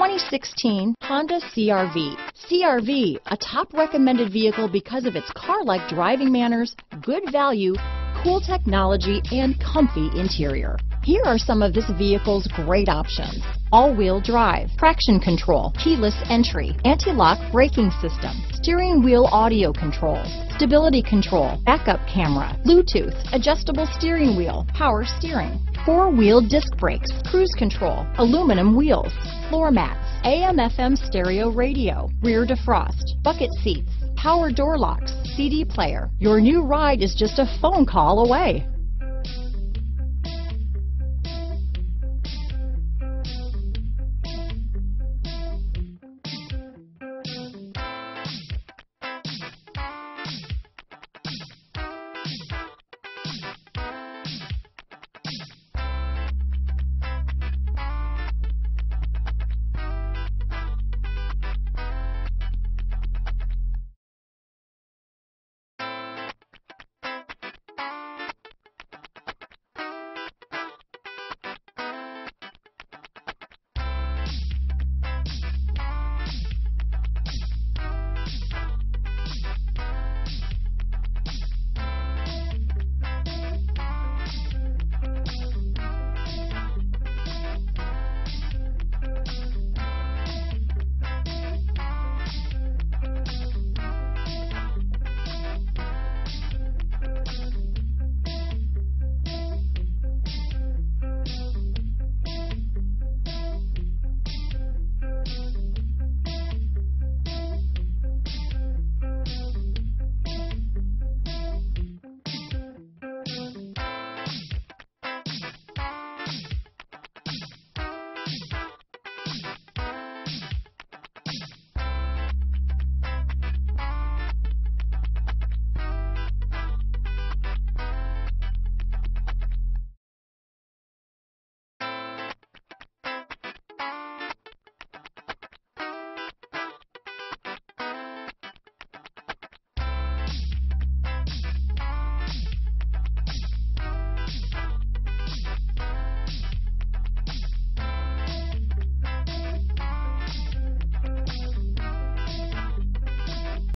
2016 Honda CRV. CRV, a top recommended vehicle because of its car-like driving manners, good value, cool technology, and comfy interior. Here are some of this vehicle's great options. All-wheel drive, traction control, keyless entry, anti-lock braking system, steering wheel audio controls, stability control, backup camera, Bluetooth, adjustable steering wheel, power steering, four-wheel disc brakes, cruise control, aluminum wheels, floor mats, AM FM stereo radio, rear defrost, bucket seats, power door locks, CD player. Your new ride is just a phone call away.